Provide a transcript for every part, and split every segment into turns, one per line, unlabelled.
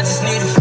I just need a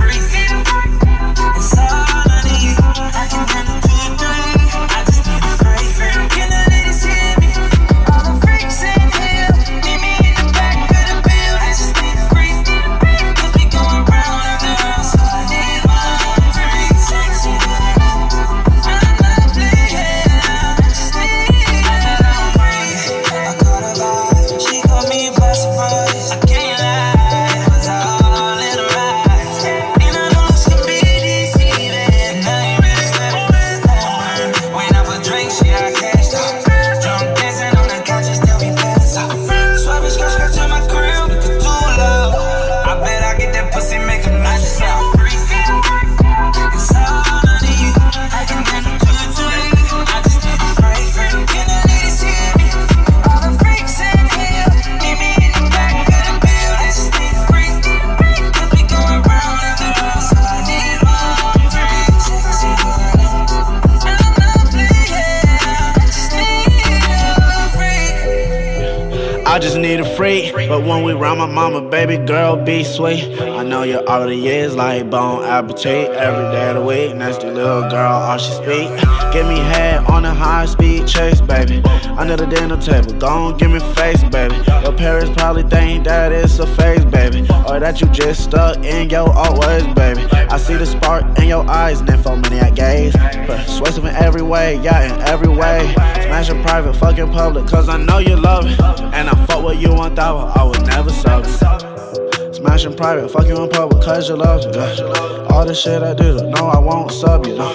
freak. But when we round my mama, baby girl, be sweet. I know you already is like bone appetite. Every day of the week, nasty little girl, all she speak. Give me head on a high speed chase, baby. Under the dinner table, gon' give me face, baby. Your parents probably think that it's a phase, baby. Or that you just stuck in your old ways, baby. I see the spark in your eyes, nymphomaniac gaze. Persuasive in every way, yeah, in every way. Smashing private, fucking public, cause I know you love it. And I fuck with you on thou, I would never sub it. Smashing private, fuck you in public, cause you love it. Yeah. All the shit I do, no, I won't sub you. No.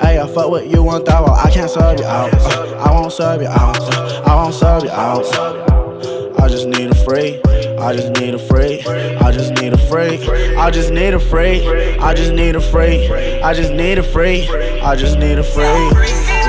Hey, I fuck with you on thou, I can't sub you out. Uh, I won't sub you out. Uh, I won't sub you out. I just need a free. I just need a freak. I just need a freak. I just need a freak. I just need a freak. I just need a freak. I just need a freak.